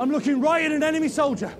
I'm looking right at an enemy soldier.